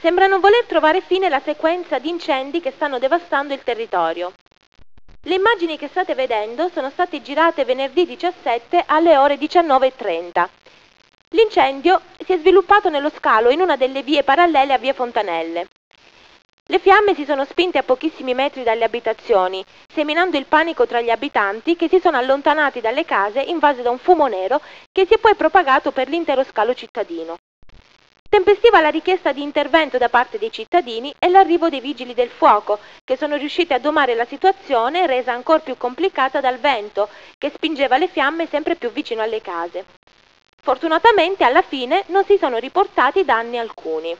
sembra non voler trovare fine la sequenza di incendi che stanno devastando il territorio. Le immagini che state vedendo sono state girate venerdì 17 alle ore 19.30. L'incendio si è sviluppato nello scalo in una delle vie parallele a via Fontanelle. Le fiamme si sono spinte a pochissimi metri dalle abitazioni, seminando il panico tra gli abitanti che si sono allontanati dalle case invase da un fumo nero che si è poi propagato per l'intero scalo cittadino. Tempestiva la richiesta di intervento da parte dei cittadini e l'arrivo dei vigili del fuoco, che sono riusciti a domare la situazione resa ancora più complicata dal vento, che spingeva le fiamme sempre più vicino alle case. Fortunatamente alla fine non si sono riportati danni alcuni.